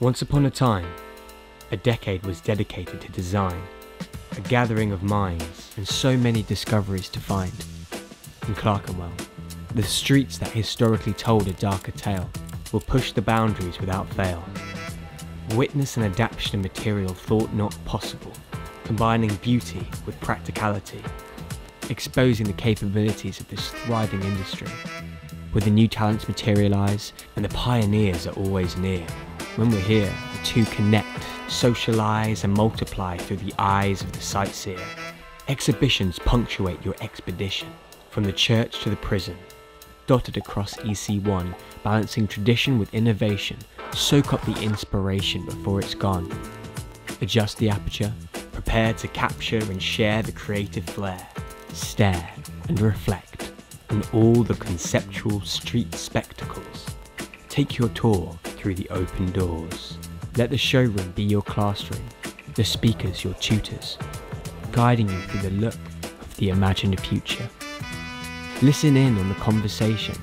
Once upon a time, a decade was dedicated to design, a gathering of minds, and so many discoveries to find. In Clerkenwell, the streets that historically told a darker tale will push the boundaries without fail. Witness an adaptation of material thought not possible, combining beauty with practicality, exposing the capabilities of this thriving industry. Where the new talents materialise and the pioneers are always near. When we're here, the two connect, socialise and multiply through the eyes of the sightseer. Exhibitions punctuate your expedition, from the church to the prison, dotted across EC1, balancing tradition with innovation. Soak up the inspiration before it's gone. Adjust the aperture, prepare to capture and share the creative flair. Stare and reflect on all the conceptual street spectacles. Take your tour through the open doors. Let the showroom be your classroom, the speakers your tutors, guiding you through the look of the imagined future. Listen in on the conversation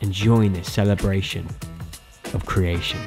and join this celebration of creation.